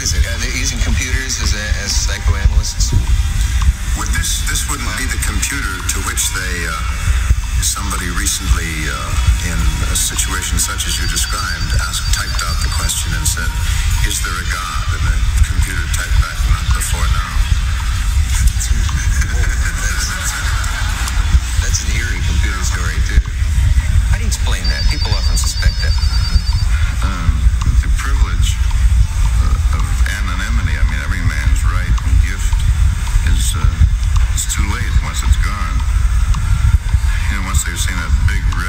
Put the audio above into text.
what is it? Are they using computers as, a, as psychoanalysts? Well, this this wouldn't be the computer to which they uh, somebody recently uh, in a situation such as you described asked typed out the question and said, "Is there a God?" And the computer typed once they've seen that big